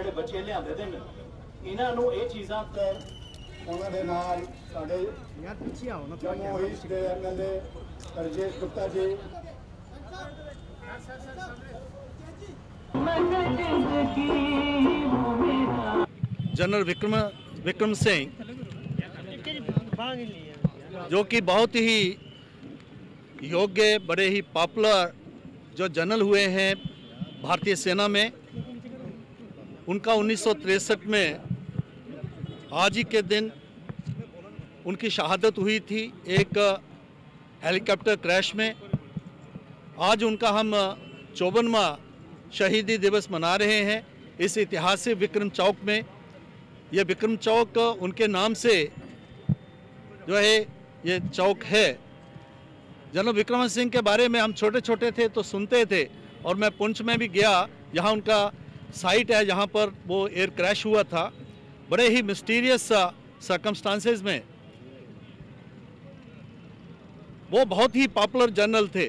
ਜਿਹੜੇ ਬੱਚੇ ਲਿਆਂਦੇ ਦੇ ਨੇ ਇਹਨਾਂ ਨੂੰ ਇਹ ਚੀਜ਼ਾਂ ਤੇ ਉਹਨਾਂ ਦੇ ਨਾਲ ਸਾਡੇ ਯਾਰ ਪਿੱਛੇ ਆਓ ਨਾ ਜੰਮੂ ਈਸਟ ਦੇ ਐਮਐਲਏ ਰਜੇਸ਼ ਗੁਪਤਾ ਜੀ जनरल विक्रम विक्रम सिंह जो कि बहुत ही योग्य बड़े ही पॉपुलर जो जनरल हुए हैं भारतीय सेना में उनका उन्नीस में आज ही के दिन उनकी शहादत हुई थी एक हेलीकॉप्टर क्रैश में। आज उनका हम चौवनवा शहीदी दिवस मना रहे हैं। इस ऐतिहासिक विक्रम चौक में ये विक्रम चौक उनके नाम से जो है, ये चौक है। जनरल विक्रम सिंह के बारे में हम छोटे छोटे थे तो सुनते थे और मैं पुंछ में भी गया, यहाँ उनका साइट है जहाँ पर वो एयर क्रैश हुआ था, बड़े ही मिस्टीरियस सर्कमस्टांसेस में। वो बहुत ही पॉपुलर जनरल थे।